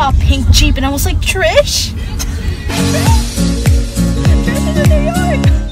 saw a pink Jeep and I was like, Trish? Trish is in New York.